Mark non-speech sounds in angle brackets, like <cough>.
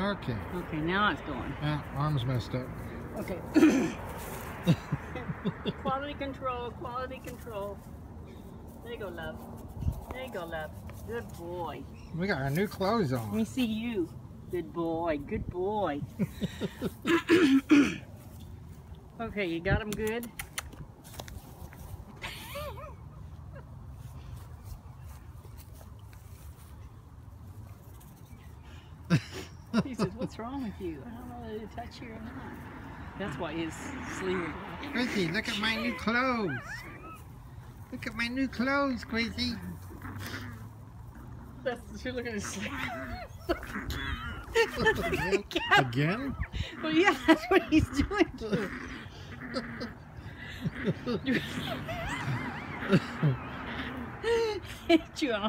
Okay. Okay, now it's going. Ah, arm's messed up. Okay. <coughs> quality control, quality control. There you go, love. There you go, love. Good boy. We got our new clothes on. Let me see you. Good boy, good boy. <laughs> <coughs> okay, you got him good? He says, what's wrong with you? I don't know whether to touch you or not. That's why his sleeve is Gracie, look at my new clothes. Look at my new clothes, Gracie. That's, you're looking at his sleeve. Again? <laughs> Again? well, yeah, that's what he's doing too. Get <laughs> <laughs> you on.